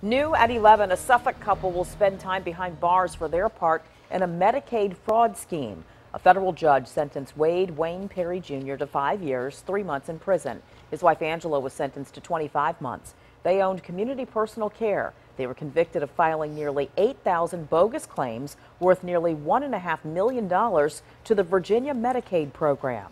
New at 11, a Suffolk couple will spend time behind bars for their part in a Medicaid fraud scheme. A federal judge sentenced Wade Wayne Perry Jr. to five years, three months in prison. His wife Angela was sentenced to 25 months. They owned community personal care. They were convicted of filing nearly 8,000 bogus claims worth nearly $1.5 million to the Virginia Medicaid program.